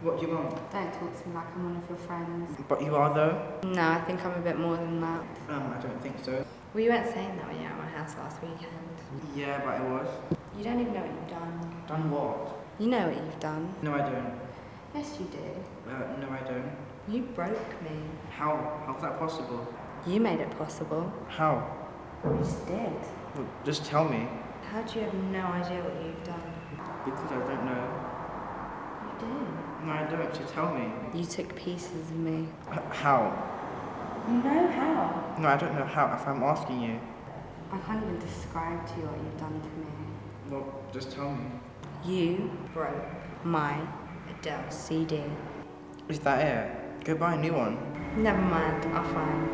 What do you want? Don't talk to me like I'm one of your friends. But you are though? No, I think I'm a bit more than that. Um, I don't think so. Well, you weren't saying that when you were at my house last weekend. Yeah, but it was. You don't even know what you've done. Done what? You know what you've done. No, I don't. Yes, you do. Uh, no, I don't. You broke me. How? How's that possible? You made it possible. How? You just did. Well, just tell me. How do you have no idea what you've done? Because I don't know. You do. No, I don't. So tell me. You took pieces of me. How? You know how. No, I don't know how. If I'm asking you. I can't even describe to you what you've done to me. Well, just tell me. You broke my Adele CD. Is that it? Go buy a new one. Never mind, I'll find